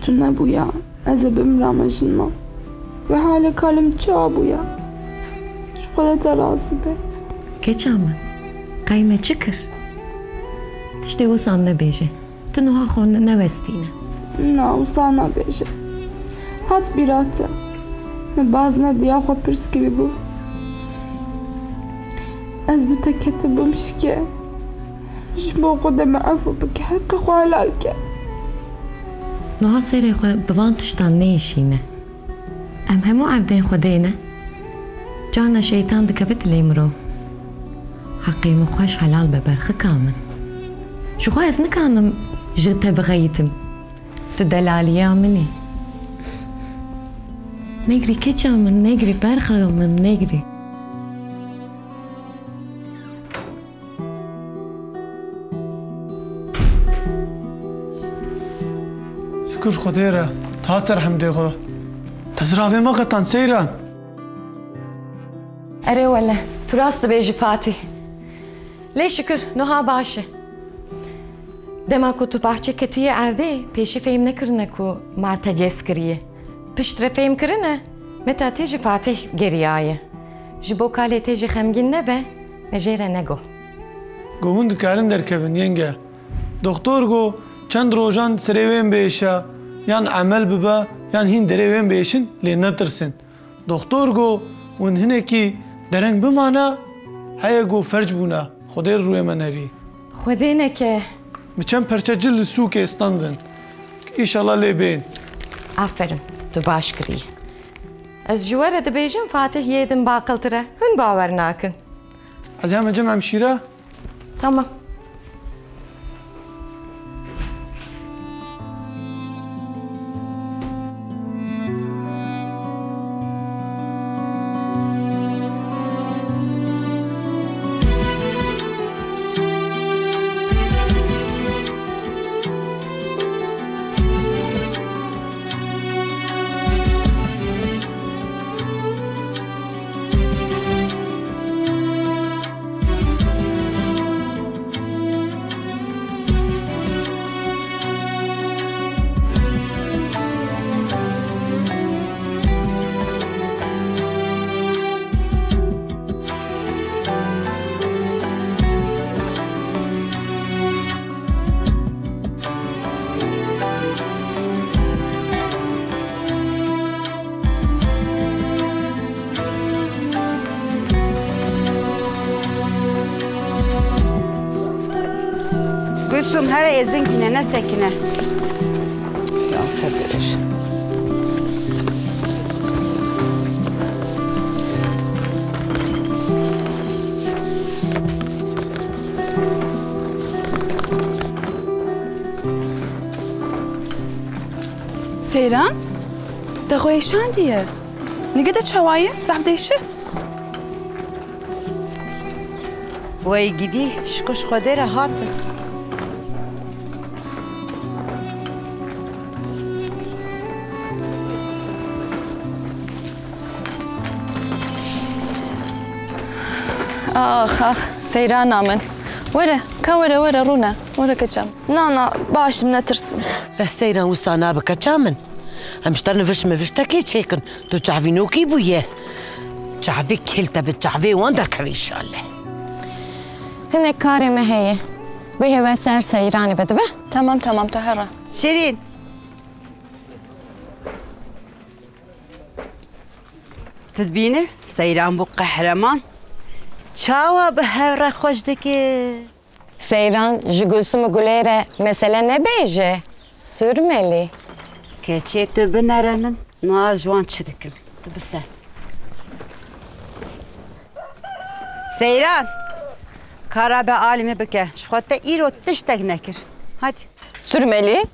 که تو نبویا. از بمرم ما. و حال کالم چا بویا. خودت راضی به کچامن قیمه چی کر؟ تشتی وسان نبیجه. تو نوها خون نوستینه نه. وسان نبیجه. هات بیراته. باز ندیا خو پرس کری بو از بتكت بمشكي جبو قدام عفو بك حق خوالك نوها سری خو بوان تشتان نیشینه. ام همو عبدین خودینه جانا شیطان دکفت لیمرو حقي مخوش حلال ببرخ كامل شو خو از نكانم جرت بغيتم تدلاليا مني نجري كيتشا من نجري برخة من نجري شكر خديرة تاتر حمدي خو تزرافي ما قطن سيران اره ولا تو راست بیجی فاتی لی شکر نوها باشه. دما کو تو بحچه کتی ارده پیشی فهم نکرنه کو مارتا گس کریه. پشت فهم کرنه متا تیجی فاتح گریایه جبو کالی تیجی خمگین نبه مجیره نگو. گوهون دکارن در کبن ینگه. دکتر گو چند yan amel bibe yan hin dere ven beşin le netirsin. Doktor go un hineki dereng bimana heye go ferc buna. Xudê rûyê me nerî. Xwedê neke. Miçem perçecil li sûkê standin. İnşallah lê bêin. Aferin, tu baş kirî. Ez ji we re Fatih yê din baqiltire. Hûn bawer nakin. Ez heme? Tamam. دغوي شاندية نقدر شواية زعب ديشة Vay gidi şkuş kodere hatı. آخ آخ سيران آمن ورا كورا ورا رونا ورا كجام نه نه başım netirsin بس سيران وصانا بك كامن همشتر نفش مفشتكي تشيكن تو تعفينوكي بويه تعفي كلتا بتعفي واندر كوي ان شاء الله Hine kareme heye. Bu heve ser seyrani bedi be. تمام تمام تهرى Şirin. تدبینه سیران بو قهرمان چاوا به هر خوش دکی Seyran ji Gülsüm Güleyre mesele ne keçê tu binere min nuha ji çi dikim tu bise Seyran. Kara be alimê bike ji xwe te nekir hadi. Sürmelî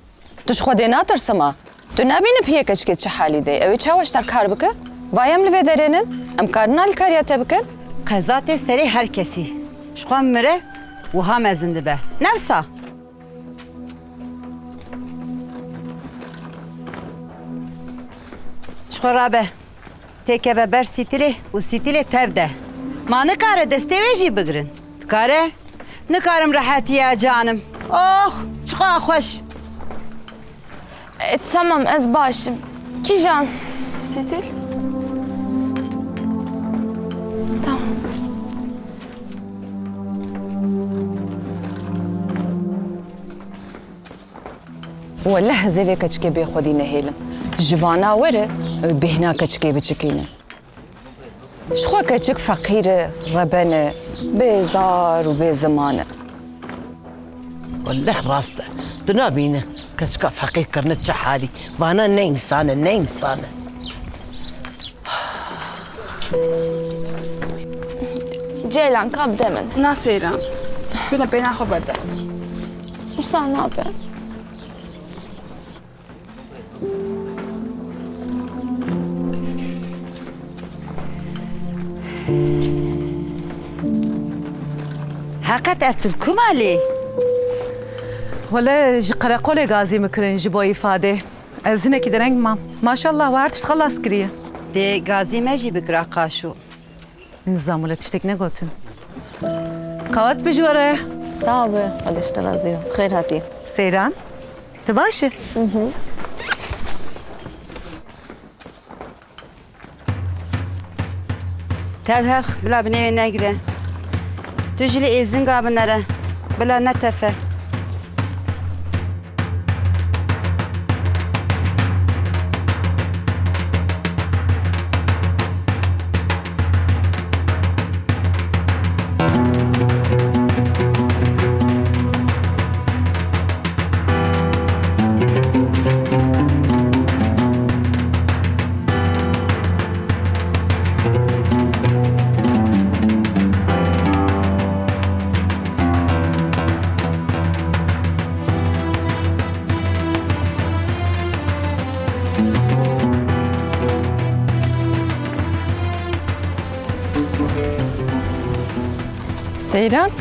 tu ji xwe dê natirsima tu nebînî piyeke çike çi halî de? Ew ê çaweştar kar bike Vayem li vê derênin em karina li kariya te bikin qeza tê serê her kesî ji xwe mire nevsa? به بر سیتیلی و سیتیلی تبده ما نکاره دسته ویجی بگرن تکاره نکارم راحتی یا جانم اوه چخوا خوش E, tamam ez başım. Kijan stil? Tamam. والله زي كتشكي بي خودي نهيلم جوانا ورا بهنا كتشكي بتشكينا شخوا كتشك فقيرة ربنا بزار وبزمانة والله راسته دنابينا كشكا فقير كرنت حالي وانا نه انسانه نه انسانه Ceylan kap demin. ناسیرم بله بین خو بده Usan ne حقت افتلكم عليه ولا جي قرقولي غازي مكرن جي بو إفادة از هناكي درنگ ما ما شاء الله وارتش خلاص كريه دي غازي ماجي بكرا قاشو نظام ولا تشتك نقوتن قوات بجواره صعب قديش ترازي خير هاتي سيران تباشر تلهخ بلا بني نگره Tüjili ezin kabinleri. Bila ne tefe.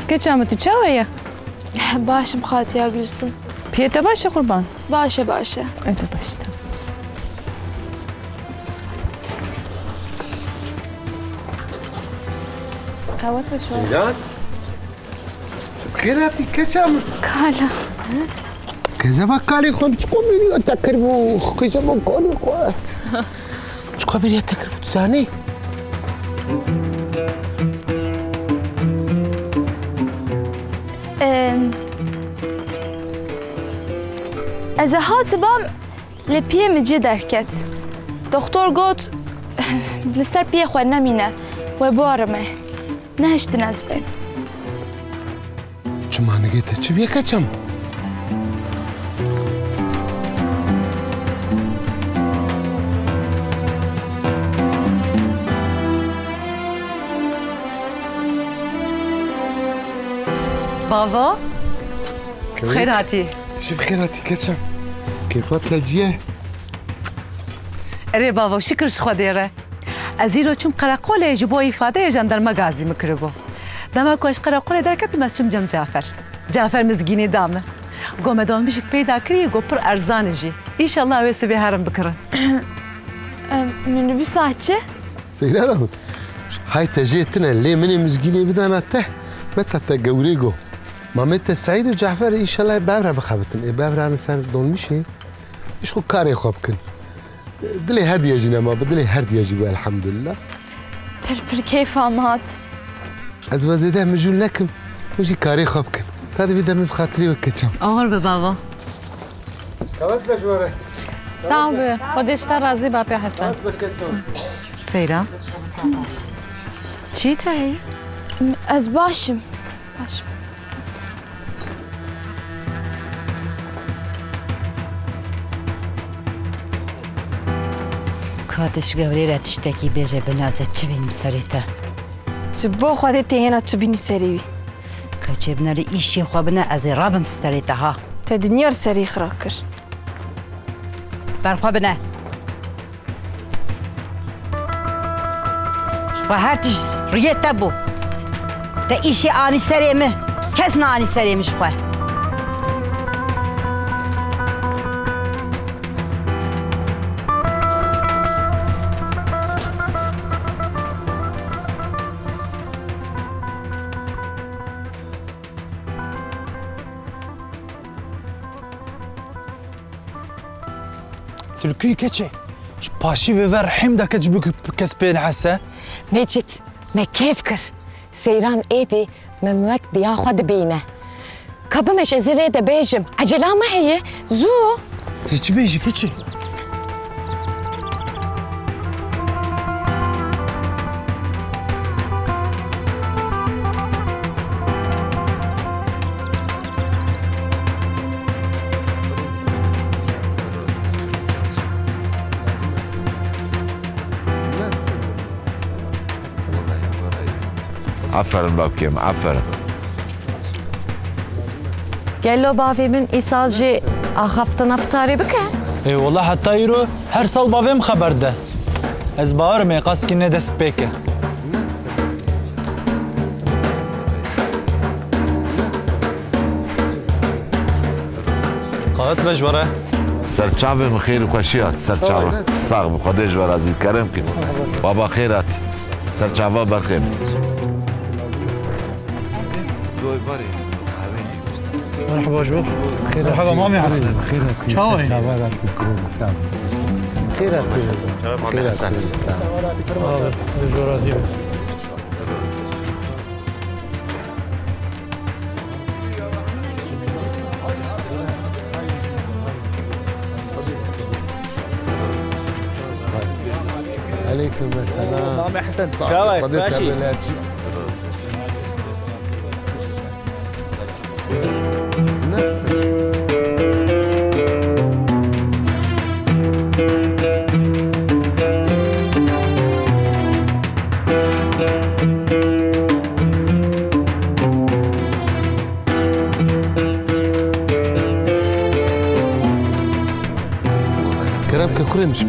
كتشامة تشاوية Başım Hatiya Gülsün. بيتا باشا قربان Başa başa. انت باشتا Kahvat ve şu an. سيدان بخير هاتي كشام Kala. كذا بكالي خم تقوم بيني أتذكر بو كذا بكالي خو تقوم بيني أتذكر بو تساني از هات بام لپیه مجی درکت دکتر گفت بلستر پیه خواه نمینه و بارمه. نهشت نزبه. چما نگه ته چی بیه کچم؟ بابا خیر هاتی چی بخیر کچم؟ كيفات الجيه اري بابا شكر شخوا ديره ازيرو چم جي بو إفادة جندرما غازي مكربو دما كوش قرقولي دركت مس چم جم جعفر. جعفر مزگینی دامه. گومه دان بشک پیدا کری گو پر ارزان جی. ایشالله ویسی به هرم بکرن Minibüs saatçi. سيدان هاي تجيتنا اللي مني مزجيني بدنا ته متى تجوريجو ما متى سعيد وجعفر إن شاء الله بابرا بخابتن إيه بابرا أنا سان خو كاري خوبكن دلي هدية جينا ما بدلي هدية جيبوا الحمد لله Pir pir keyf amat. از وزيده مجون لكم وجي كاري خوبكن هذا بدا من بخاطري وكتشم. به بابا. كوات بجوره صعب قديش ترازي بابي حسن سیرا. چی چایی؟ Ez başım. Başım. کاتش گوری را تشتکی بیجه بنازه چی بینیم سریتا Ji bo xwe dê tê hêna çi bînî serî wî. کچه بناری ایشی خوابنه از رابم ستریتا ها Te dinyar serî xira kir. برخوا بنه شخوا هر تیش ریت تبو تا ایشی آنی سریمه کس نه آنی ki keçe. Paşi ve verhim derke cibük kespeyen hassa. Mecit, me kefkir. Seyran edi me mek diyahad bine. Kabı meş ezire de bejim. Acela mı heye? Zu. Teçi beji keçe. Aferin bakayım, aferin. له بافي من إيساجي أخفت نفتاري بك ای والله حتی ایرو هر سال باویم خبر ده از باورم ای قصد که ندست پیکه قاعدت بجوره سرچاوه خیر و خوشیات سرچاوه ساق به خودش ور عزیز کرم که بابا خیرات سرچاوه برخیر مرحبا جو. بخير مرحبا مامي حبيبي بخير تشاو شباب تكون سام بخير شباب مامي حسن عليكم السلام. مامي حسن شاورك ماشي.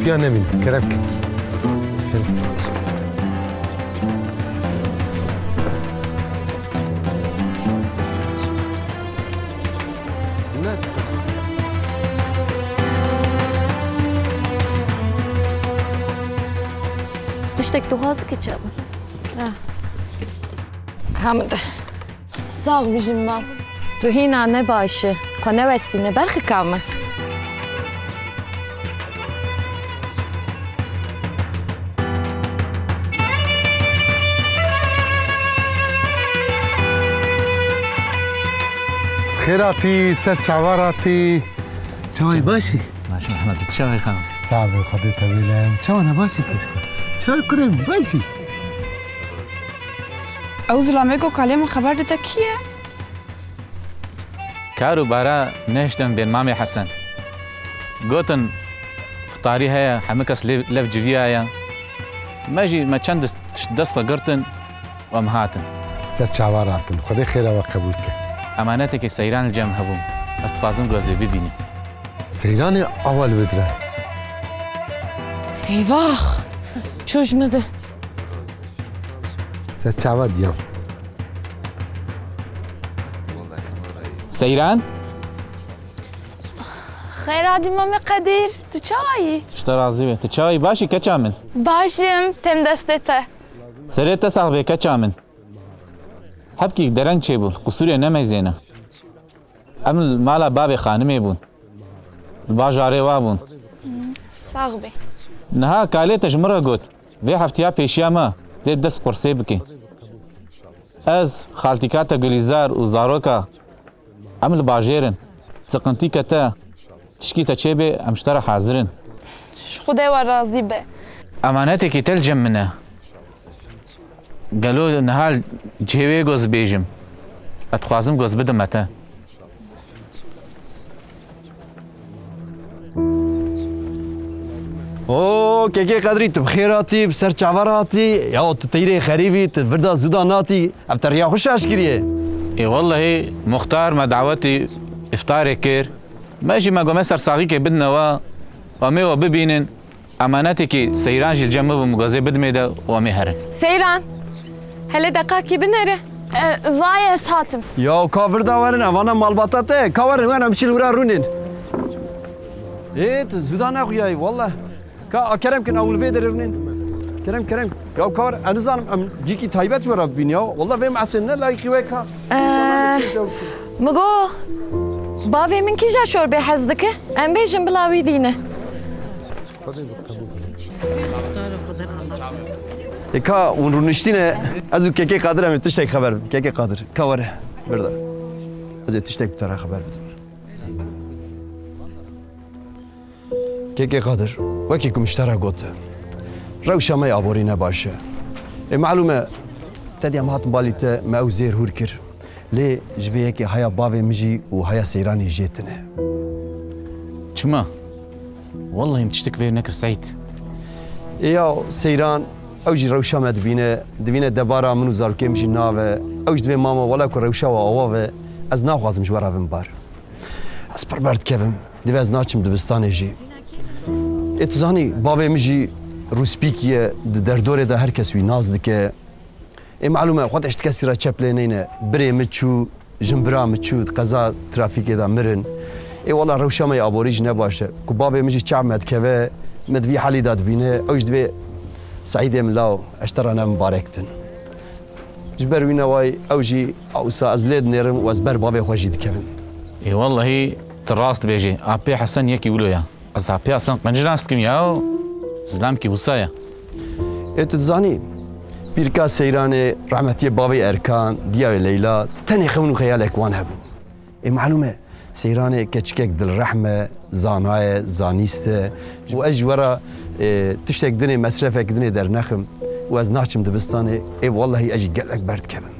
مش بيانا من كرامك تشتك دوغازك تشابه كامل صاغ بجمع تو هنا نباشي قناة وستينة برخي كامل خيراتي سر شعوراتي. شوي باشي ماشي محمد شوي خام صعب خديتها طويلة شو أنا باشي كيسك شوي كريم باشي أوزل عميكو كلام خبر تكية كارو برا نشتم بين مامي حسن. قوتن طاري هيا حمكس لف جفيا هيا ماجي ما تشندس تشدس بقرتن قرتن ومهاتن سر شعوراتن. خدي خيرا وقبولك امانتك سيران الجام هبوم. اتفازم گوزي ببینی. سيراني اول بدره. ايواخ چوش مده سر شعور ديام سيران خير عادي مامي قدير تو چایی شتا راضي به تشاوي باشي كچامن باشم تم دستته سريت تسع به كچامن هەبکی دەرەنگ چێ بوو قوسورێ نەمەزێنە ام مالا بابێ خانمێ بوون باژارێ وا بوون ساغ بێ نەها کالێتەش مرە گوت. بێ هەفتیا پێشیامە دێ دەست قرسێ بکەین ئەس خاڵتی کاتە گلیزار و زارۆکە ئەم لە سقنتی کەتە تشکیتە چێبێ ئەم شتەرە حازرن خدای وە ڕازی بێ ئەمانەتێکی تەلجم منە جهوی گوز بیجم اتخوازم گوز بدم متا او که که قدری تو بخیراتی بسر چاوراتی یا تو تیره خریبی تو بردا زوداناتی اب تریا خوش اشکریه ای والله مختار ما دعوتي افطار كير ماشي ما قوم سر صاغي كي بدنا و ومي وببينن امانتك سيران جي الجنب Hele de kalk gibi nere? E, vay esatım. Ya kavırda varın avana malbata te. Kavarın varın bir çilvura runin. Evet zudana kuyay valla. Ka kerem kin avul veder runin. Kerem kerem. Ya kavar anızanım am ciki taybet var abin ya. Valla benim asen ne layık ve ka. Ee, Mugo. Bavê min kîja şorbê hez dike? Em bêjin bila wî dîne. Ka un rûniştîne ez û kekê qadir em ê tiştek xeber bin. Kekê qadir. Ka were. Birda. Ez ê tiştek bi te re xeber bidim. Kekê qadir. Wekî ku miştera gote. Rewşa me aborî ne baş e. Ê malûm e te diyem hatin balî te me ew zêr hûr kir. Lê ji vê yekê heya bavê min jî û heya seyranê jê tune. Çima? والله تشتك في نكر سعيد Ya seyran ew اوج روشام دبینه دبینه دباره منو زارکم جی ناو اوج دبی ماما ولا کو روشا و اوا از نا خوازم جو راو بار از پربرد کبم دبی از ناچم دبستان جی ایت زانی باو جی روسپی کی در دور د هر کس وی ناز دکه ای معلومه خود اشت کس را چپل نه نه بری مچو جنبرا مچو قزا ترافیک دا مرن ای والا روشام ای ابوریج نه باشه کو باو ام جی چا مت کبه مدوی حالی داد بینه اوج دوی سعيد ملاو اشترى أنا مباركتن جبر وين واي أوجي أو سا أزليد نيرم وأزبر بابي خوجي دكبن إي والله تراست بيجي أبي حسن يكي ولويا أز أبي حسن قنجراست كم ياو زلام كي وصايا إي تتزاني بيركا سيراني رحمتي بابي أركان دياوي ليلى تاني خونو خيالك وان هبو. إي معلومة سيراني كتشكك دل رحمة زاناية زانيسته وأجورا ji wera tiştek dinê mesrefek dinê dernexim û ez naçim dibistanê ê wallahî ez jî gelek ber dikevim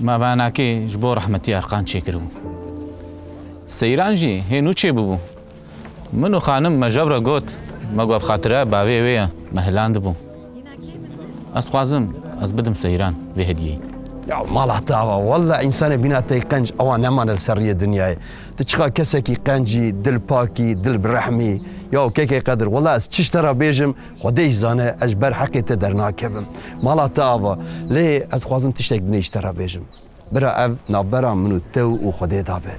ما باناكي جبو رحمتي ارقان شكرو سيران جي هينو چه ببو منو خانم مجبره قوت مقوى بخاطره بابي ويا مهلان دبو از خوازم از بدم سيران في يا مالا تاوا والله إنسان بنا تيقنج أو نمان السرية الدنيا. تشخا كسكي قنجي دل باكي دل برحمي. يا كيكي قدر. والله أس تشترى بيجم خديش زانة أجبر حقي تدرنا كبم مالا دعوة ليه أتخوازم تشتك بني اشترى بيجم؟ برا أب نابرا منو تو وخدي دابه.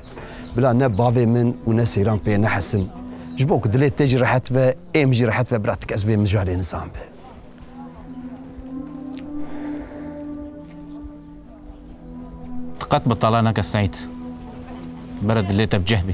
بلا نبافي من ونسيران بي نحسن. جبوك دليت تجي راحت به ام جي راحت به براتك أسبي مجالي نظام به. قد بطلانك السعيد بلد اللي تبجه به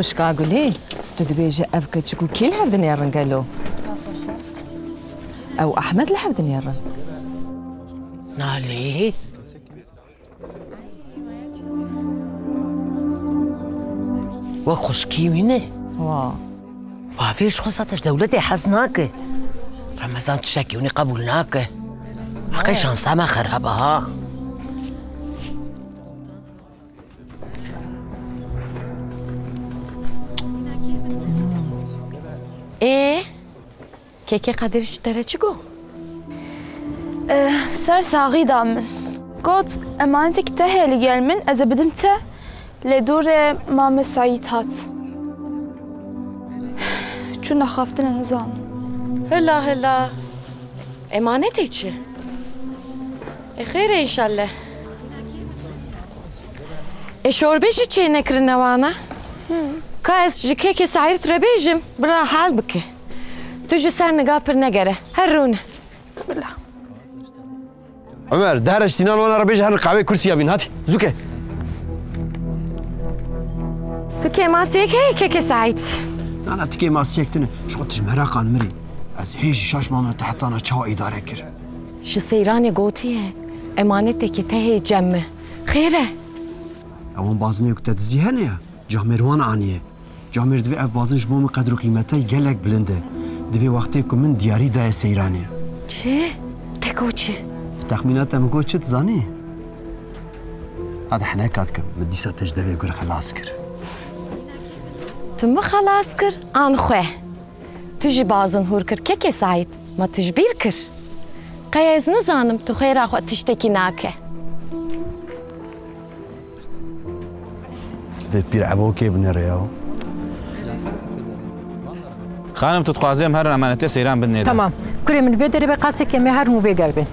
خوشكا قولي تدبيجة أفكتشكو كي الحفدن يرن قالو. أو أحمد الحفدن يرن نالي. وخشكي منه واه فيش خصتش دولتي حسناك رمضان تشاكيوني قبولناك حقي آه. شانسة ما خربها كيكي قادر اشتري چگو سر ساغی دا من گوت امانتی که ته هلی گل من از بدم ته لدور مام سعید هات چون نخافتن نزان هلا هلا امانتي چه خير ان شاء الله شوربشي چه نكرنا وانا كاس جكيكي سعير تربيجم برا حال Tu ji ser niga pir negere. Her rûn. Billah. Ömer, derş Sinan ona arabaya her kahve kursiye bin hadi. Zuke. Tu kemasiyek hey keke Sait. Nana tu kemasiyektin. Şu tiş merak anmiri. Ez hiç şaşmamın tahtana çağı idare kir. Şu seyrane gotiye. Emanetteki tehe cemme. Xeyre. Evan bazını yükte dizihene ya. Cahmervan aniye. Cahmer divi ev bazın jbomu kadru kıymete gelek bilindi. دوی وقتی که من دیاری ده سیرانه چه؟ تکو چه؟ تخمینات ام گو چه تزانی؟ هذا حناكات كم مديسة تجدبي يقول خلاص كر تم خلاص كر آن خواه تجي بازن هور كر كيكي سعيد ما تجبير كر قياز نزانم تو خير أخوة تشتكي ناكه في بير عبوكي بن رياو خانم تو تتخوازم هر امانته سیران بدنید تمام. کری من بدری به قصه که می هر مو بگربن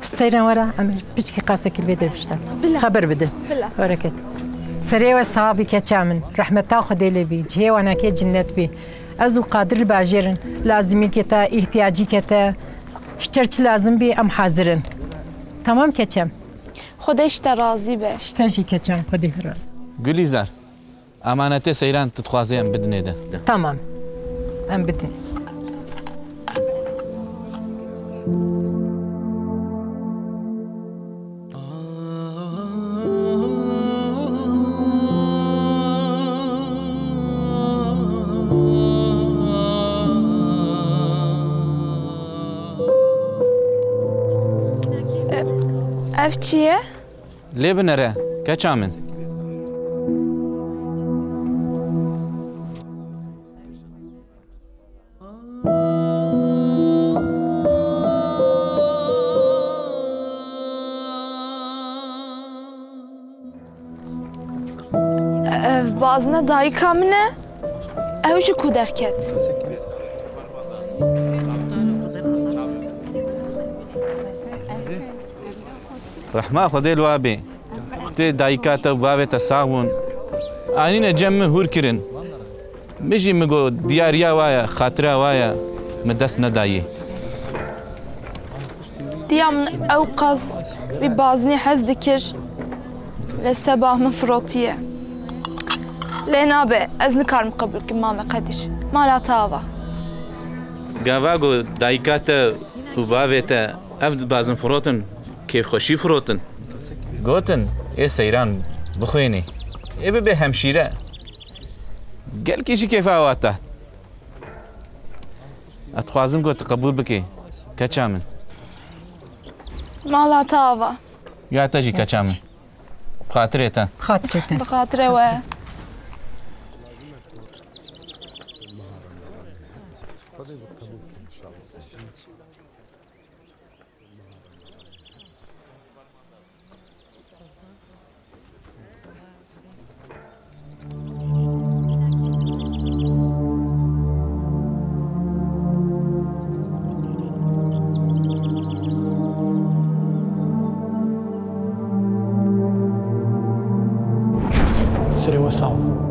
سيران ورا عمل بيشكي قاسك البدر بشتا خبر بده. وركت سري وصابي كتشامن رحمة تاخذ لي بي جهي وأنا كي جنت بي ez û qadir li bajerin lazimî kete ihtiyacî kete. Ji çerçi lazim bî em hazirin tamam keçem? Xwedê ji te razî be. Ji te jî keçem Xwedê hira. Gulî zer emanetê seyran tu dixwazê em bidinê de. Tamam. Em bidin. Thank you. Ev çiye? Lê binere, keça. Ev bazına dayı kamine, ev şu kuderket. رحمة خدي الوابي تی دایکات و تساون آنی نجم هور کرن. میجی مگو دیاریا وایا خاطره ويا مدس ندایی ديام أو قز ببازني حز دكر لسبا مفروتية لينا بي ازن كارم قبل كمامة قدش ما لا تاوا. قاواغو دايكاتا وبابيتا افد بازن فروتن. کێفخۆشی فرۆتن گوتن ئێ سەیران بخوێنێ ئێ ببێ هەمشیرە گەلکیشی کێفاواتە ئەتخوازم گوت قبول بکەی کەچا من Mala tava. یا تەژی کەچا من خاترێتە خاترێتە Bi xatirê we. serão a salvo.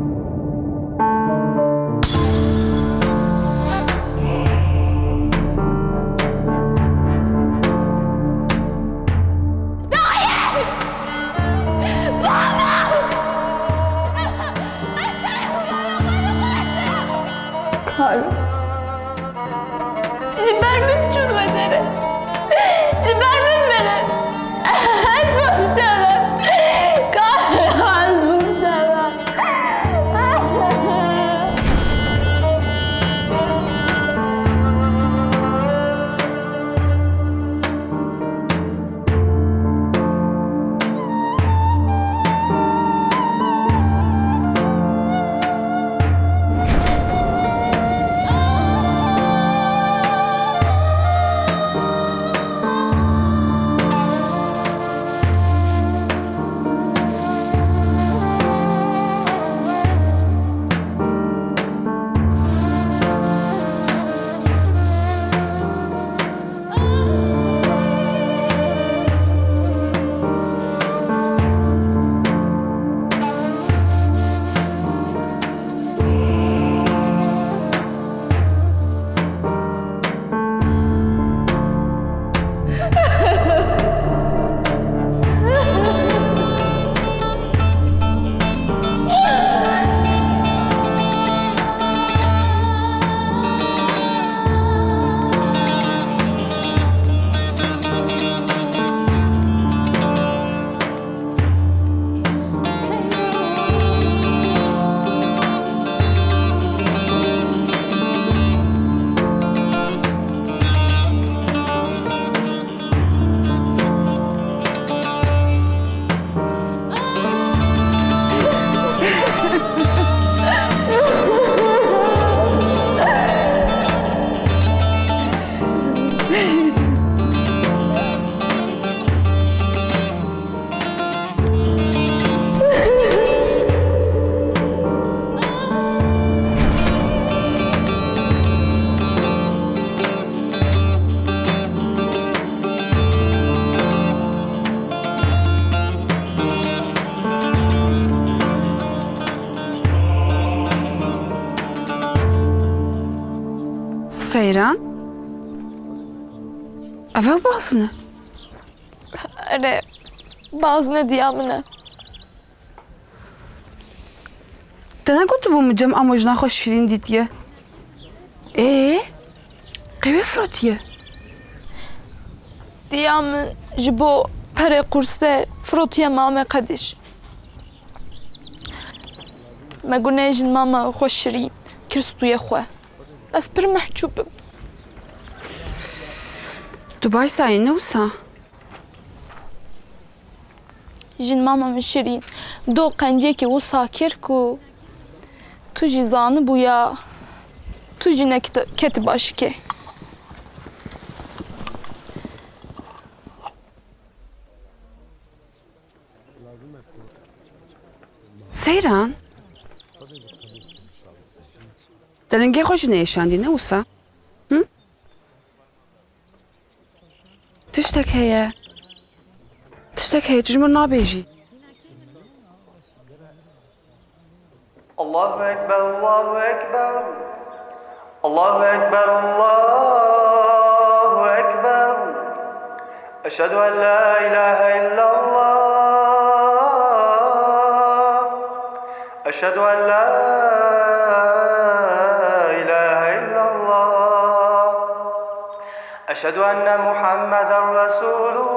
ağzına диамына. Тана гуту бу мджам амужна хош ширин дитье. Э? Кеве фротье? Диам жбо пере курсе фротье маме кадиш. Магунежин мама хош ширин кирстуе хуе. Аз пир махчубым. Дубай сайне уса. جن ماما من شرين دو قنجيكي وساكر كو تو جزانı bu ya tu jine keti başke Seyran? دلنگه خوش نیشاندی نه اوسا؟ هم؟ تشتک هیه تشتك هي تجمع نابيجي الله أكبر الله أكبر. الله أكبر الله أكبر. أشهد أن لا إله إلا الله. أشهد أن لا إله إلا الله. أشهد أن محمدا رسول الله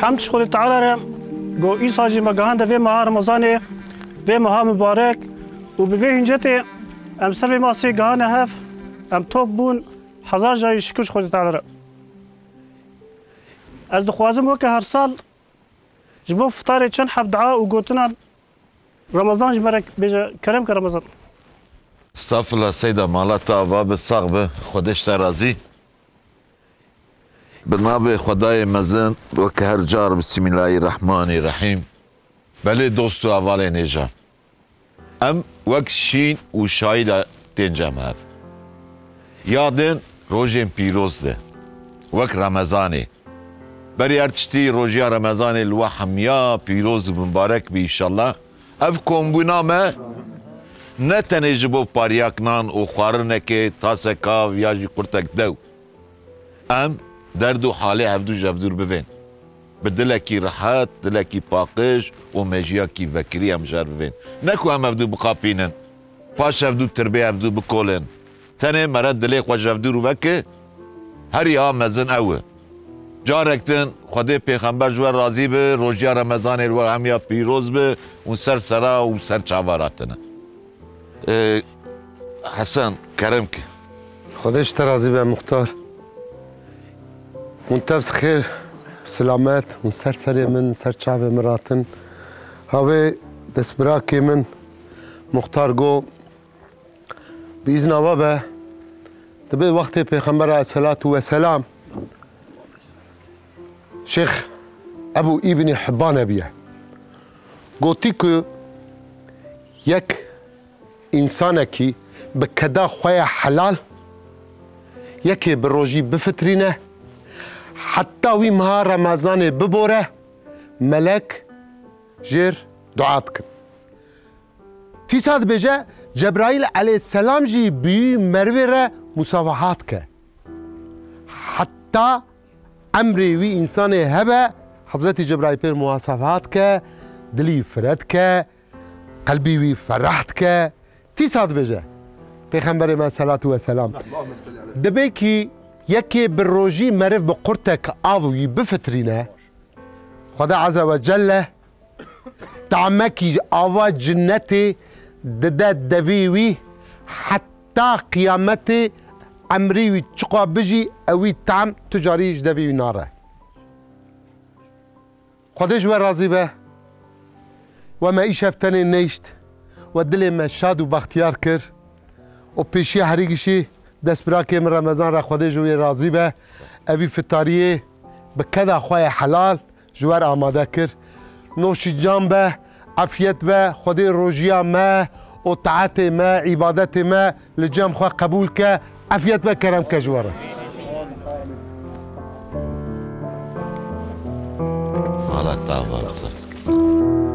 حمد خود تعالی را گو ایسا جی مگهان ده ماه رمضان و ماه مبارک و به هنجت ام سر ما سی گهان هف ام توب بون هزار جای شکر خود تعالی را از دخوازم وکه هر سال جبو فتار چند حب دعا و گوتنا رمضان جمرک بیجا کرم که رمضان استغفر سيدة مالتا باب الصغبة خودش ترازي بنابه خدای مزن وک هر جار بسم الله الرحمن الرحیم بله دوستو اول ام وک شین و شاید دینجم هف یادن روژین پیروز ده. وک رمضانه بری ارتشتی روژیا رمضان الوا همیا پیروز مبارک بی انشالله اف کومبونا ما نه تنه جبو پاریاک نان و خوارنه که تاسه کاو یا جی کرتک دو. ام درد و حاله هفدو جفدور ببین. به دلکی راحت دلکی پاقش و مجیاکی وکری هم جار ببین. نکو هم هفدو بقاپینن پاش هفدو تربیه هفدو بکولن. تنه مرد دلی خواه جفدور وکه. هر یا مزن اوه. جارکتن خدا پیغمبر جوار راضی به روژیا رمضان الو هم یا پیروز به اون سر سرا و سر چاواراتنه. حسن کرم که. خودش ترازی به مختار. منتبس خير. سلامات. من سر سري من سر شعب مراتن. هاوي دسبراكي من مختار جو بإذن بابا تبي وقت پیغمبر عليه الصلاة والسلام شيخ أبو ابن حبان بيه قلتي كو يك إنسانكي بكدا خويا حلال يكي بروجي بفترينه حتى وي مها رمضان ببورة ملك جير دعاتك کن تی ساد عليه السلام جي بي مرورة مصافحاتك حتى امري وي إنسان هبة حضرت جبرائيل پر مصافحات دلي فردك قلبي وي فرحتك. وی فرحت که تی ساد بجه پیغمبر من صلات و سلام یەکێ بڕۆژی مەرف بە قورتێک ئاوی بفترینە خدا عزەوەجللە تامەکی ئاوا جنەتێ دەدە دەویوی حتا قیامەتێ ئەمریوی چقا بژی ئەوی تام تجاریش دەویوی ناڕە خودش وە ڕازی بە وەمە ئیش هەفتەنێ نەیشت و دلێ مە شاد و بەختیار کرد و پێشی هەریگیشی براكي من رمضان را خدش وي راضي به اوي فتاريه بكذا خويا حلال جوار آماده کر نوشی جان به عافیت به خدای روژیا ما و طاعت ما عبادت ما لجام خواه قبول که عافیت به کرم که جواره حالا دعوا بزد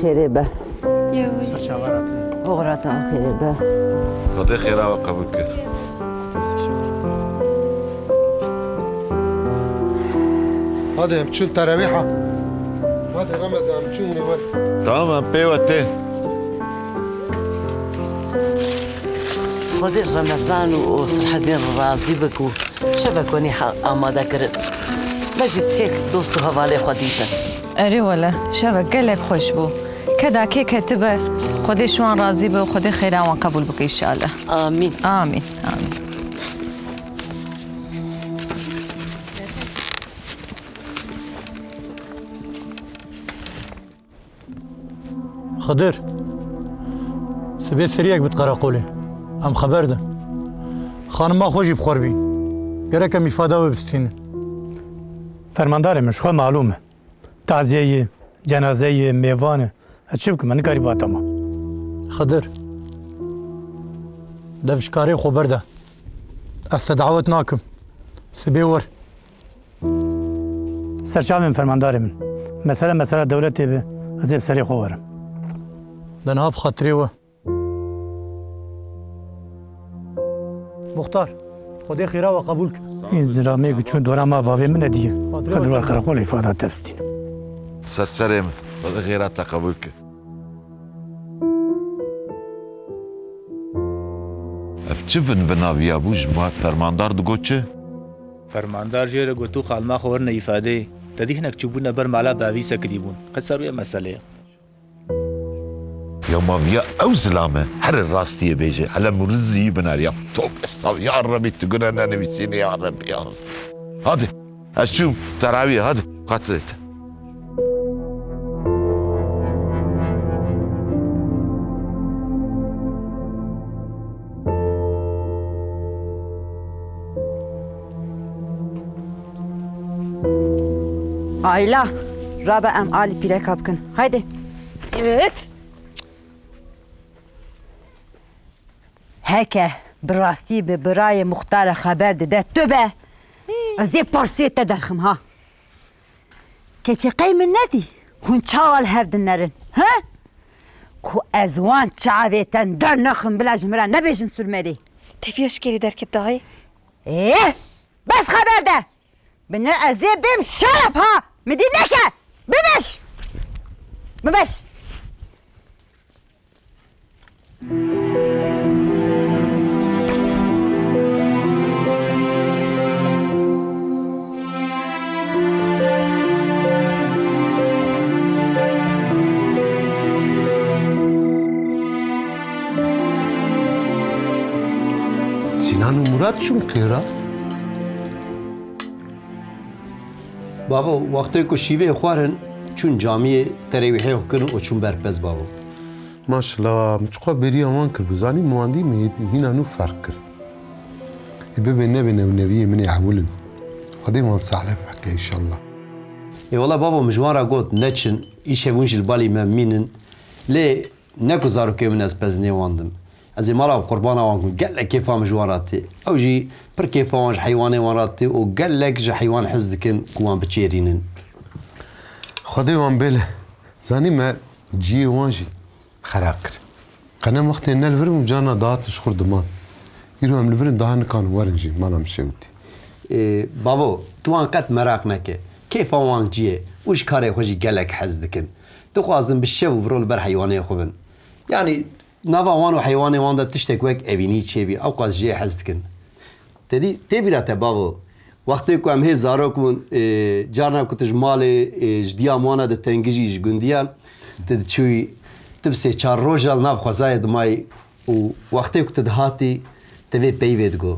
آخره به. اغرا تا آخره به. خدای خیره و قبول کرد. هذا بتشون تراويحة هذا رمضان بتشون نور تمام پیوته خودی رمضان و صلح الدین راضی بکو شبک ونی آماده کرد. مجد هيك دوستو حواله خودیتن اره ولا شبه گلک خوش بو. کدا که کتبه. خودی شوان راضی به و خودی خیره وان قبول بک ایشالله آمین. آمین. آمین. خضر سبي سريك بتقرقولي ام خبر ده. خانم ما خوشی بخور بین. گره کم ifade و بستینه. فرماندار مشخوا معلومه. تعزیه جنازه میوانه. چی بکنم من کاری باتم خضر دفشکاری خو برده استدعوت ناکم سبي ور سرچاویم فرماندار من مثلا مثلا دولت به از سری خورم دنها بخاطري و مختار خدای خیره و قبول کن این زرامی که چون دورم ما بابی من دیگه خدر و خرقول ifade تبستین سرسرم خدای خیرات قبول Ev çi vin vinaviya bû ji ma fermandar digot çi? Fermandar jê li got û xalma xwe werine îfadeyê. Tedî hinek ber mala bavîse kirîbûn. Qet ser wê meseleyê. Ya maviya ew zilame her rastiye bêje hele mûrizî biner ya tok estav ya Rabbi tu gunene nevîsînê ya Rabbi ya Hadi ez çûm terawî hadi qatil et. Ayla, Rabe em Ali pire kapkın. Haydi. Evet. Heke, براستی به برای مختار خبر داده تو به از یه پرسیت درخم ها که چه قیم ندی هون چاوال هفدن نرن ها کو از وان چاویتن در نخم بلا جمرا نبیشن سرمری تفیش کری در که دای ايه بس خبر ده بنا ازي بم شرب ها Medine ka! Bebeş! Bebeş! Sinan Murat çünkü ya. بابا وقتی که شیوه خوارن چون جامعه تریویحه کردن و چون برپز بابا. ماشاءالله مچقا بری آمان کرد؟ بزانی مواندی می هینا نو فرق کرد. ای نبي نبي من يعولن خدي من صالح حق ان شاء الله اي والله بابا مجوارا قوت نتشن إيش ونج البالي ما مينن لي نكو زارو که من از پز نیواندم نیواندم از مالا قربان وان كون قال لك كيف مش وراتي او جي بر كيف وان حيواني وراتي وقال لك جي حيوان حزدكن كوان بتشيرينن خدای وان بله زانی ما جی وان جی خراب کر. قنم وقت نل ورم جانا داتش خورد مان یرو هم لورن دهان کان ورن جی. مانم شوتی إيه بابو توان قد مراق نكه كيف وان جيه وش كاري خوشي قالك حزدكن دخوازن بالشو برول بر حيواني خوبن. يعني نافا وان وحيواني وان دا تشتك وك ابيني تشيبي او قاز جيه حزدكن تدي تبيرات بابو وقتی که هم هی زارو کن جارنا کتش مال جدیا مانا ده تنگیجی جگندیا تد چوی تب سه چار روزال ناب خوزای دمای و وقتی که تدهاتی تبی پیوید گو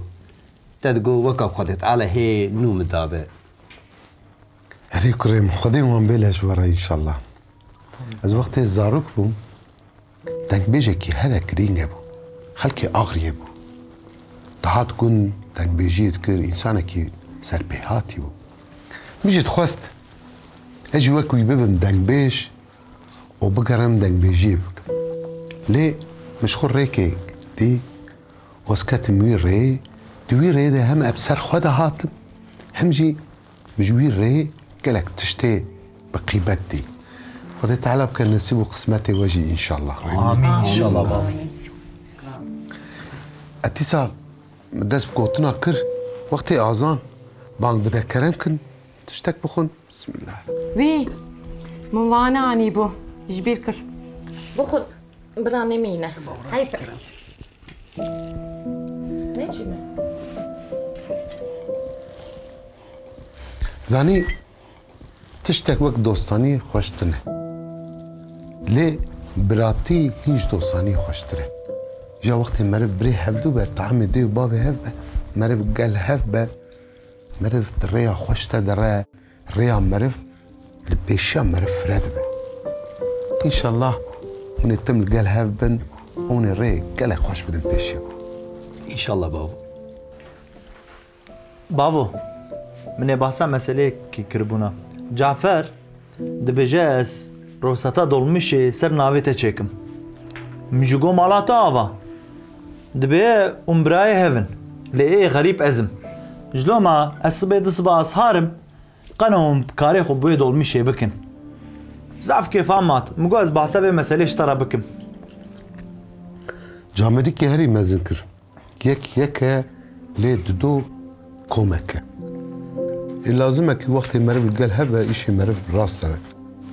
تدگو وکا خودت على هي نوم دابه هری کریم خدای وان بلش ورا انشالله از وقت زاروک بوم دنگ بیجه کی هلا کرینگه بو خلکی آغریه بو دهات کن دنگ بیجیت کر انسانه کی سر پیهاتی بو. میجید خواست اجی وکوی ببم دنگ بیش و بیجی بکم. لی مشخور ریکی دی واسكت موي ري دوي ري ده هم ابسر خود هاتم. هم جي مجوي ري قالك تشتي بقيمتي خدي تعالى بكن نسيب قسمتي وجهي إن شاء الله. آمين. إن شاء الله بابا. اتصال دست بقوتنا كر وقت اذان بانك بدك كرم كن تشتك بخون. بسم الله. وی موانا انی بو جبیر کر بخل برانه مینه حیفه نجمه زاني تشتك وقت دوستاني خوشتنه. لی براتی هیچ دوستانی خوشتره جا وقت مرد بری هفدو به طعم دیو با به هف به مرد گل هف به مرد ریا خوشت دره ریا مرد لپیشا مرد فرد به انشالله اونی تم گل هف بن اونی ری گل خوش بدن پیشا انشالله بابو بابو من بحثا مسئله کی کربونا جعفر دبجه روساتا دولمشي سر ناويتا چيكم مجوغو مالاتا آوا دبي امبراي هفن لأي غريب ازم جلوما اسبه دسبا اسهارم قنوم بكاري خبوية دولمشي بكن زعف كيف عمات مقو از بحسابي مساليش ترى بكم جامدي كهري مزنكر يك يك لدو كومك لازمك وقت مرب قال هبا إشي مرب راس ترى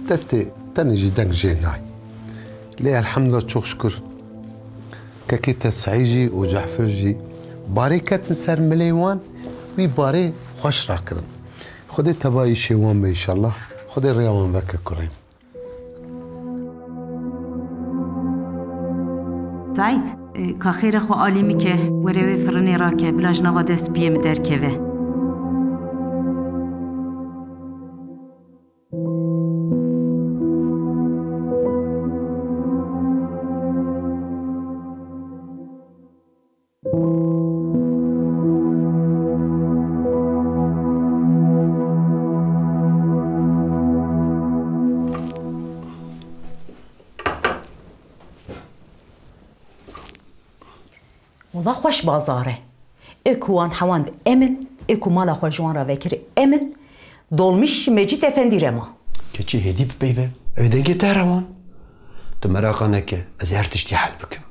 تستي تنجي دنگ جيناي ليه الحمد لله çok şükür كاكي تسعيجي وجعفرجي باري كاتن سر مليوان وي باري خوش راكرن خدي تباي شيوان ان شاء الله. خدي ريوان بك كريم. سعید که خیر خو عالیمی که وروی فرنی را که بلاج نوا بیم در کهوه خوش بازاره. اكوان حواند امن اكو مالا خوش جوان را وکر امن. dolmuş Mecit Efendi rema. كتشي هدي ببيبه عيدنجي تهروان تمراقا نكا ازي هرتشتي حل بكم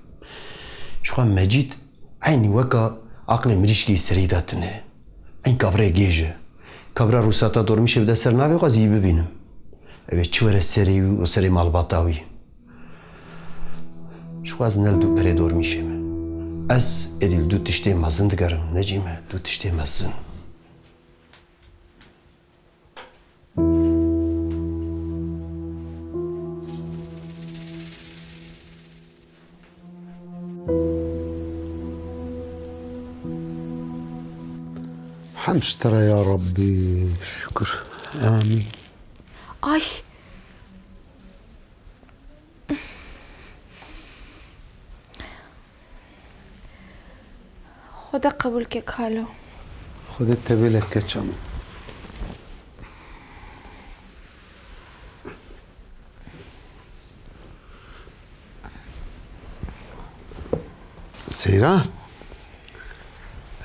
شو مجيد عيني وكا عقلي مريشكي سريداتنا عين كابرا جيجا كابرا روساتا دورميش بدا سرناوي غازي ببينم اوه چوره السري وسري مالباتاوي شو از نل دو بري دورميشه از Es edil du tişteyim digarım Necime du tişteymezsin. Hamstere ya Rabbi şükür. Amin. Ay خدا قبول که کالو. خودت تبيلك كتشم سیران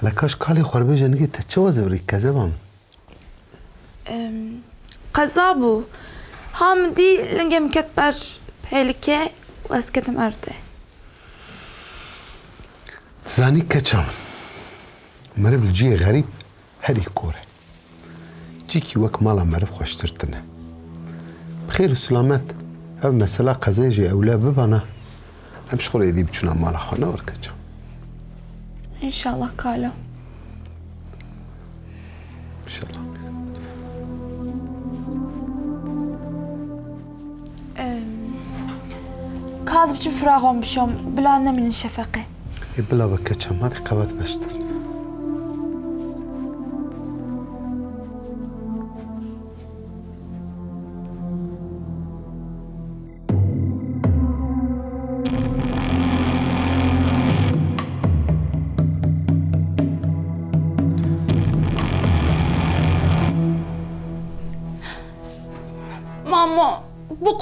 لکاش کالی خوربه جنگی تا چه وزوری کذبم قەزا بوو هامدی لەنگێم کەت بەر پێلکێ وەسکەتم ئەردێ زانی کچام الجی غریب هری کوره جیکی وک مالا مرب خوشترتنه بخیر و سلامت او مسئله قضیه جی اولا ببانه هم شغل ایدی بچونه مالا خانه ور کچام ئینشاءڵە کالە کاز بچین فراغۆم بشۆم بلا نەمین شەفەقێ ای بلا با کچام هادی قبط بشتر.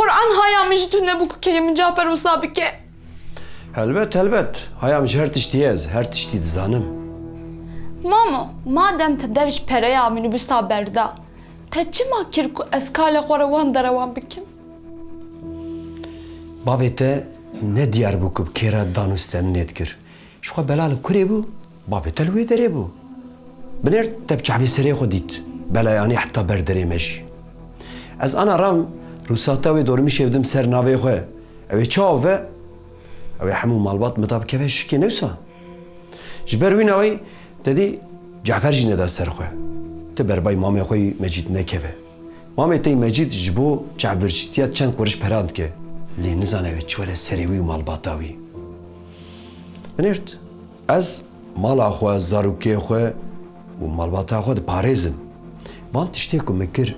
Kur'an hayamıcı bu kelimin Cafer Musabike. Elbet elbet. Hayamış her tiş diyez, her tiş diydi zanım. Mamo, madem te deviş pereya minibüs haberde, te çima kirku eskale korevan derevan bikim? Babete ne diyar bu kub kira danusten netkir. Şu belalı kure bu, babete lüye dere bu. Biner tepçavi sereye kodit. Bela yani hatta berderemej. Ez ana ram روسات دوی دور میشه سر نوی خو؟ اوه چه آب؟ اوه همون مالبات مطاب که وش کی نیست؟ جبر وی نوی تدی جعفر جی نداست سر خو؟ تو بر باي مامی خوی مجید نکه ب. مامی تی جبو جعفر جی چند کورش پرند که لی نزنه و چهار سری وی مالبات دوی. از مال خو از زاروکی خو و مالبات خو د پاریزم. وان تشتیکو مکر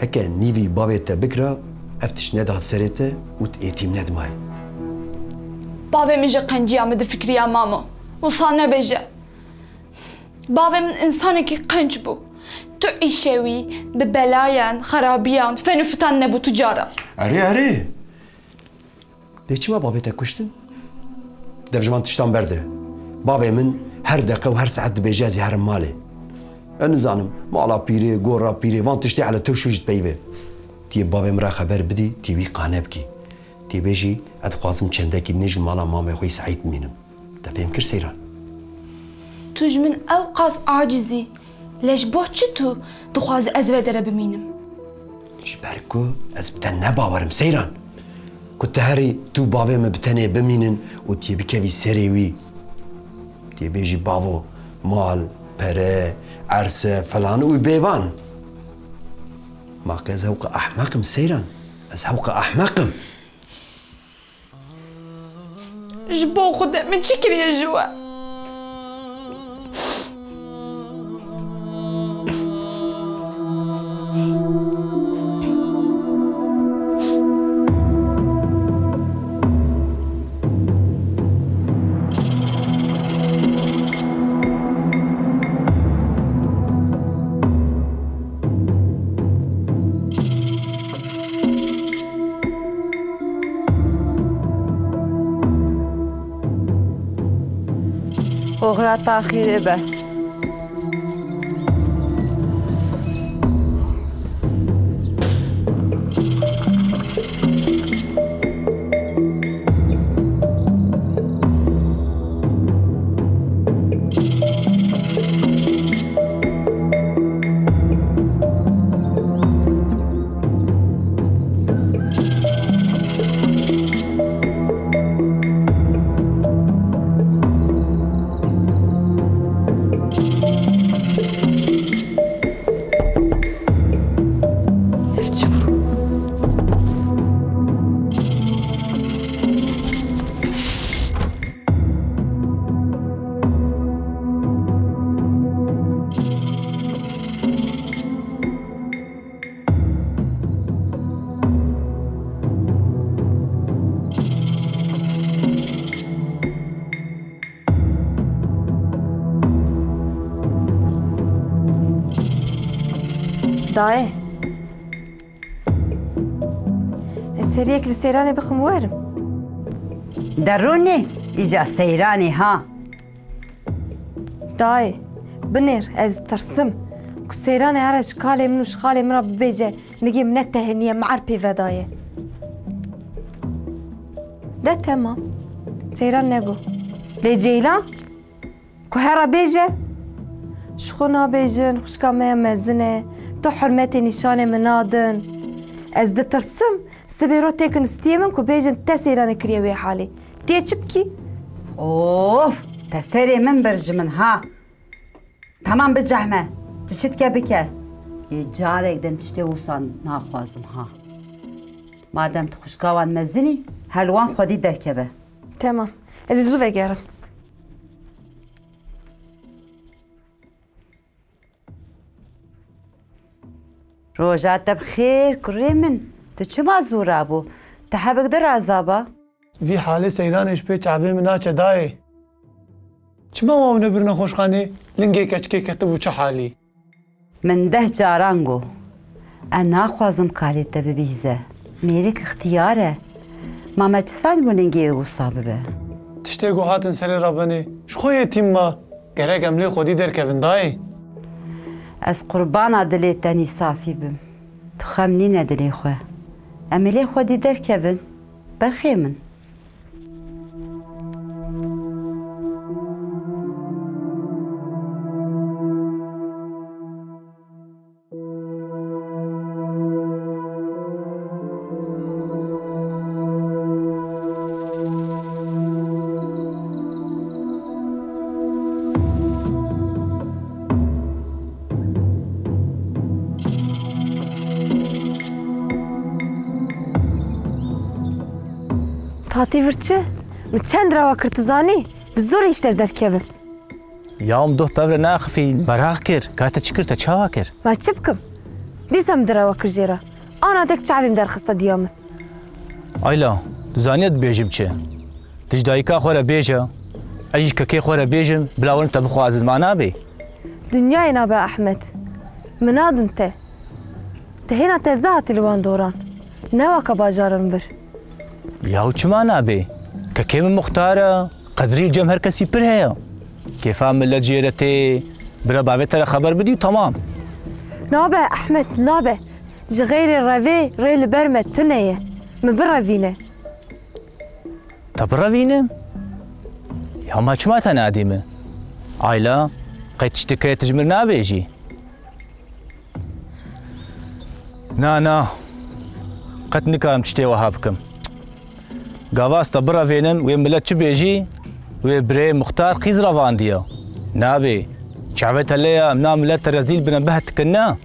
هكا نيفي بابي تا بكرة افتش ندها سريته وتقيتي من دماي بابي ميجي قنجي عمد فكري يا ماما وصانا بيجي بابي من انسانك قنج بو تو ايشاوي ببلايان خرابيان فنفتان نبو تجارة اري اري ديتشي ما بابي تا كشتن دبجمان تشتان برده بابي من هر دقيقة وهر ساعة بيجازي هرم مالي نزانم مالا پیره گورا پیره وان تشتی على تو شوجت پیوه تی بابه مرا خبر بدی تی وی قانه بکی تی بجی اد خوازم چندکی نجم مالا مامه خوی سعید مینم. تا پیم کر سیران. توج من أو قاز عاجزی. ليش بوتشي تو دخواز أزبدر بمينم جبركو أزبتن نباورم. سيران كنت هري تو بابي مبتني بمينن وتيبي كبي سريوي تيبي جي بابو مال پره عرس فلان وبيبان ما قال زوق أحمقم سيرا زوق أحمقم. جبو خد من شكري يا جوا. 我怕黑呗。دایه سری یک لسیرانی بخم وارم درونی ایجا سیرانی ها. دایه بنیر از ترسم. که سیرانی هره چکالی منو شخالی منو ببیجه. نگیم نته نیه معرپی و ده تمام سیران نگو. لی جیلان که هره بیجه شخونا بیجن خوشکامه مزنه. تو حرمت نشان منادن از دترسم سبی رو تکن استیمن کو بیجن تسیران کریه وی حالی تیه چپ اوف تسیری من ها تمام بجه من تو چید که بکه؟ یه جاره اگدن ناخوازم ها مادم تو خوشگاوان مزینی هلوان خودی ده که به تمام ازیزو بگرم روژات بخیر کریمن تو چه ما زورا بو؟ ته بقدر عذابا وی حال سیرانش به چه چاوی منا چ دای. چما ما ونه برنه خوش خانه لنجی کچکی کته بو چ حالی؟ من ده جارانگو انا خوازم کاری ته بیزه. میریک اختیاره. ماما چ سال لنجی او صاحب تشته گوهاتن سره ربنی شخویتیم ما. گره عملی خودی در کوین دای از قربان دلی تنی سعی بم تو خم نی ند لی خو؟ عملی خو دید در کیفن بر خیم هاتی ورچه من چند را وکرت زانی بزور ایش در یا ام دوه پاور نا خفی براق کر کارتا چکر تا چاوا کر ما چپ کم دیس هم در وکر جیرا آنا دک چاویم در خستا دیامن ایلا زانیت بیجم چه دیش خوره بیجا ایش که که خوره بیجم بلا تا بخو عزیز مانا دنیای دنیا احمد منادن ته تهینا تزاها تلوان دوران نه که باجارن بر یا چمای نابه که که ممختاره قدریل جمهور کسیپر هم که فام الله جیرتی؟ بر بایت هر خبر بدی تمام. نابه احمد نابه. جغیر رفی ریل برمد تنی مبر رفینه تبر رفینه یا ما چمای تنادیم عایلا قطش دکه تجمع نابه جی؟ نا نا. قط نکردم چتی و حاکم گاواستا براوینن و ملت چی بیجی و بري مختار قیز رواندیا نابي شعبت هلیا امنا ملت ترزيل بنا بهت كنا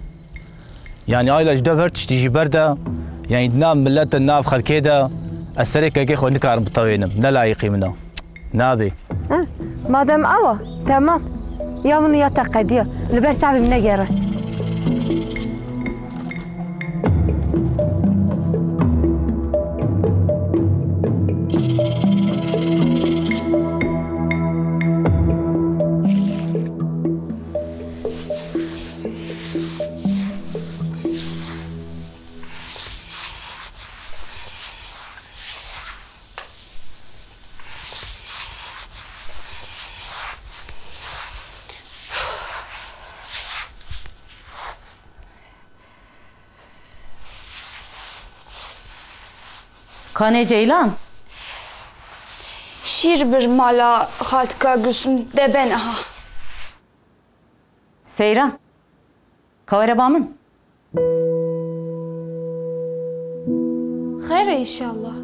يعني آيلا جدفرت تيجي بردا يعني دنا ملت الناف خلكيدا السريكة كي خو نكار بطوينم نلايقي منا نابي مادام اوا تمام يا من يا تقدير لبر شعب منا جرت Kane Ceylan. Şiir bir mala halka gülsüm de ben aha. Seyran. Kavarabamın. Hayır inşallah.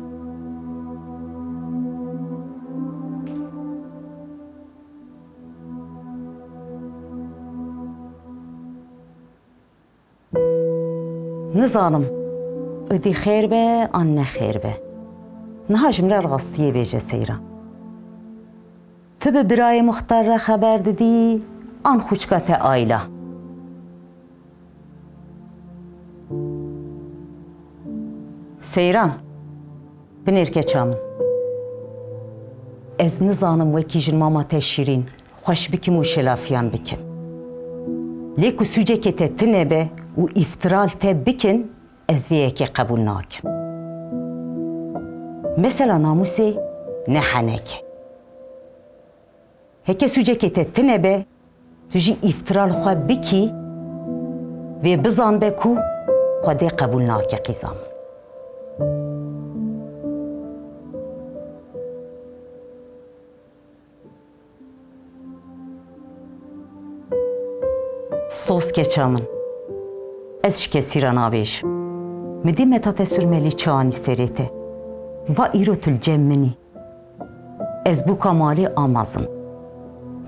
Nizanım. Ödü xeyr be, anne xeyr be. نهاجم را الغصتية بيجي سيرة تب براي مختارة خبر ددي آن خوشكات آيلة سيران بنيركي چامن از نزانم وكيجن ماما تشيرين خوش بكم وشلافيان بكم ليكو سوجكي تتنبه و افترال تبكن از ويكي قبول ناكم ne heneke. Heke sûcekê te tune be تو جی افترال خو بکی و بزان بکو خودی قبول ناکه قیزام سوس keçamın. Ez ji kesî re nabêjim. Midî meta te sürmelî Va vairotül cemmini. Ez bu kamali amazın.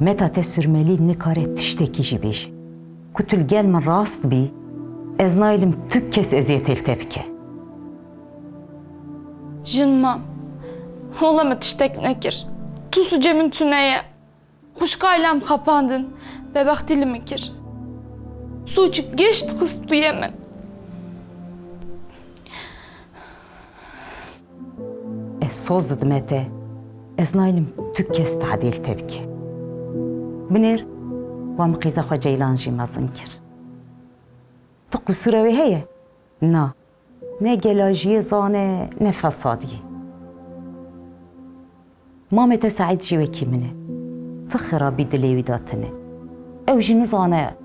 Metate sürmeli nikare tişteki jibiş. Kutül gelme rast bi. Ez nailim tükkes eziyetel tepki. Jinmam. Olama tiştek nekir. Tusu cemin tüneye. Kuşkaylem kapandın. Bebek dilimi kir. Suçuk geçti kız duyemen. سوز دادم ات از نایلم تکس تبکی بنر و مقیز خو جیلانجی مزن کر. تو قصر و نه. نه جیلانجی زانه نه فسادی. ما مت سعید جی و کی منه. تو خرابی دلی ویدات نه او جی نزانه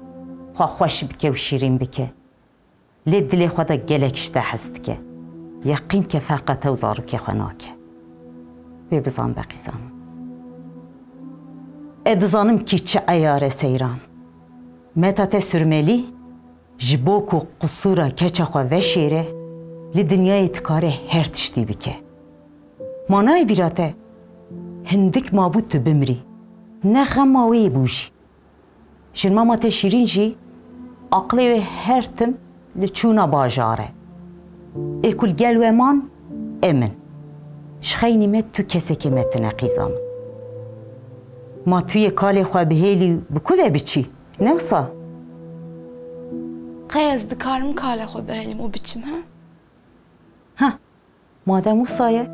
خو خوش بکه و شیرین بکه. لدلی خودا گلکش ده هست که. یقین که فقط اوزارو که خناکه Ve bizan bəqizan. Edizanım ki çi ayare seyran. Metate sürmeli, jiboku kusura keçakha ve şire, li dünyayı tıkare her tişti bike. Manay birate, hindik mabut tu bimri. Ne xemavi buji. Jirmama te şirinji, aklı ve her tim li çuna bajare. Ekul gel ve man, emin. ش مت تو کسی که مت نقیزام. ما توی کال خواه به هیلی بکوه بچی نوسا قی از دکارم کال خواه به هیلی مو بچیم ها؟ ها مادم او سایه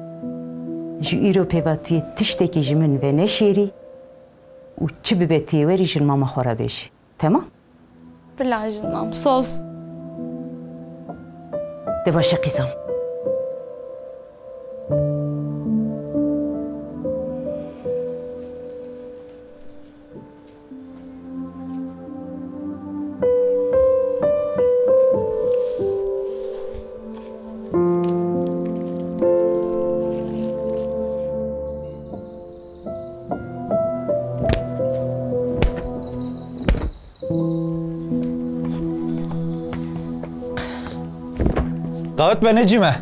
جو ایرو پیوا توی تشتکی جمن و نشیری. او چی ببه توی وری جن ماما خورا بیش تمام؟ بلاجن مام سوز دباشه قیزم Öğretmen نجمة.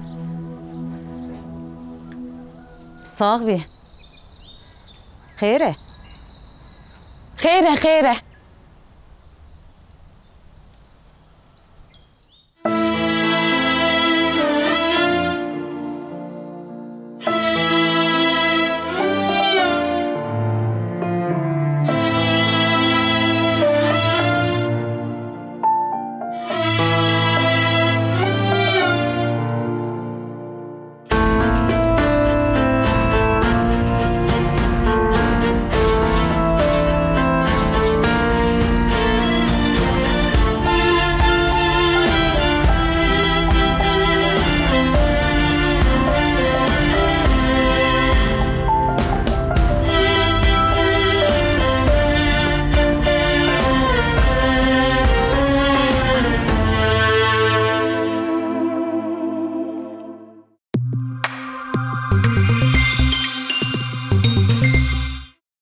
صاغبي. خيرة. خيرة خيرة.